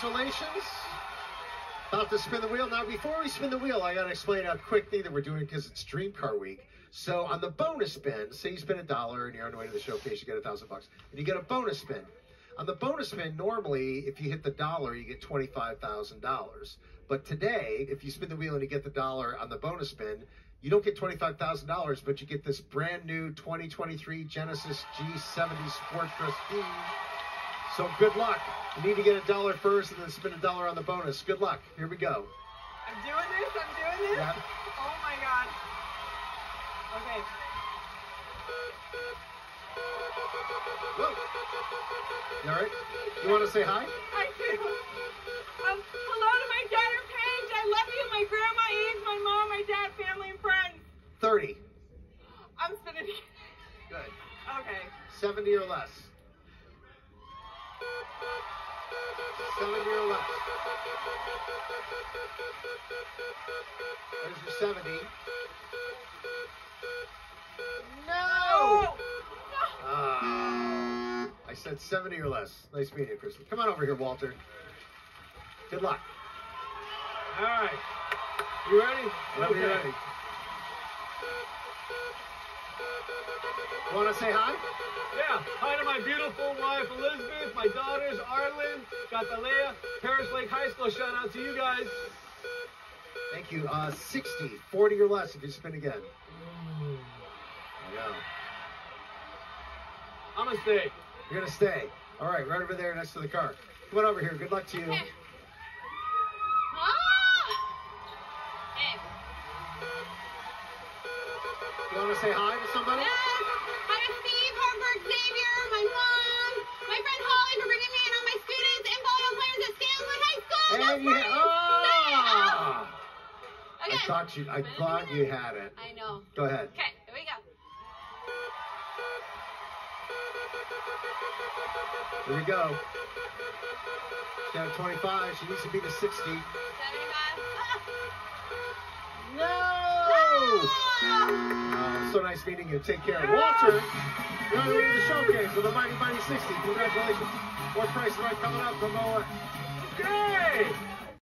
congratulations. About to spin the wheel. Now, before we spin the wheel, I got to explain how quickly that we're doing because it's Dream Car Week. So on the bonus spin, say you spin a dollar and you're on the way to the showcase, you get a thousand bucks, and you get a bonus spin. On the bonus spin, normally, if you hit the dollar, you get $25,000. But today, if you spin the wheel and you get the dollar on the bonus spin, you don't get $25,000, but you get this brand new 2023 Genesis G70 Sport Prestige. So good luck. You need to get a dollar first and then spend a dollar on the bonus. Good luck. Here we go. I'm doing this. I'm doing this. Yeah. Oh my god. Okay. Whoa. You all right? You want to say hi? I do. Um, hello to my daughter Paige. I love you. My grandma Eve, my mom, my dad, family, and friends. 30. I'm spinning. Good. Okay. 70 or less. 70 or less. There's your 70. No! Oh. Ah. I said 70 or less. Nice meeting you, Kristen. Come on over here, Walter. Good luck. All right. You ready? Whenever you're ready. Want to say hi? Yeah. Hi to my beautiful wife Elizabeth, my daughters Arlen, Catalea, Paris Lake High School. Shout out to you guys. Thank you. Uh, 60, 40 or less if you spin again. There you go. I'm gonna stay. You're gonna stay. All right, right over there next to the car. Come on over here. Good luck to you. To say hi to somebody? Yes. Hi to Steve, Harvard, Xavier, my mom, my friend Holly for bringing me and all my students and volleyball players at Stanwood High School. And That's right. oh! I thought you. I thought you had it. I know. Go ahead. Okay, here we go. Here we go. She's 25. She needs to beat a 60. 75. No! Ah! So nice meeting you. Take care. Walter, you're on the way the showcase with a Mighty Mighty 60. Congratulations. More price right coming up from Moa. Okay.